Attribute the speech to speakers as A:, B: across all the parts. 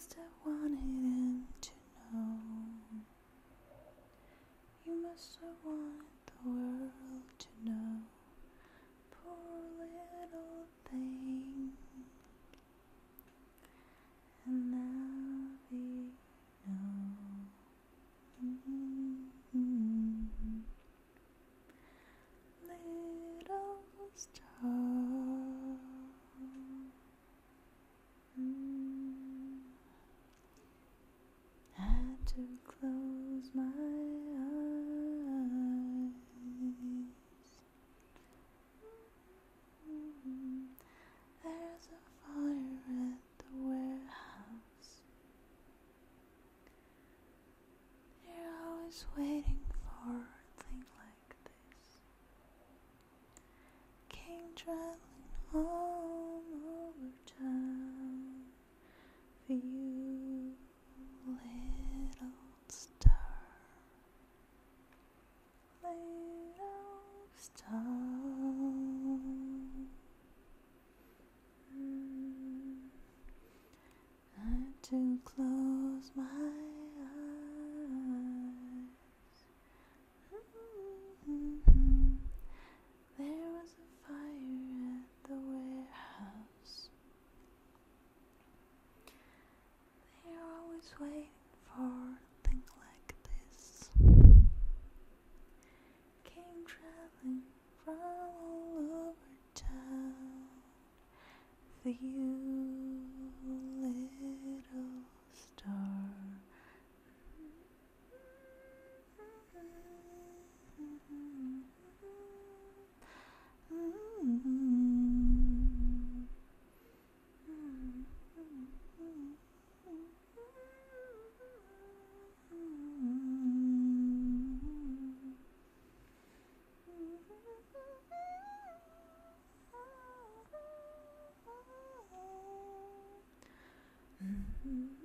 A: must have wanted him to know. You must have wanted the world to know. Poor little thing. And now we know. Little star. Mm. Had to close my eyes. Mm. There's a fire at the warehouse. Waiting for a thing like this. Came traveling home over town for you, little star. Little star. Mm. I had to close my eyes. Mm-hmm. There was a fire at the warehouse. Waiting for a thing like this. Came traveling from all over town for you, Little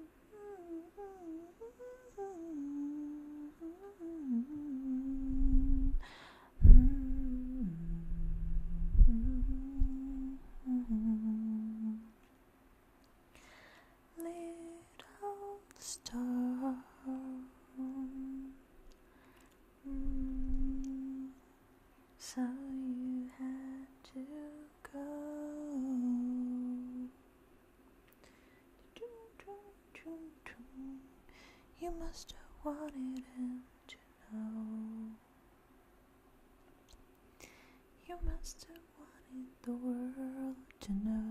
A: star. Mm, So you had to go. Have wanted him to know. You must have wanted the world to know.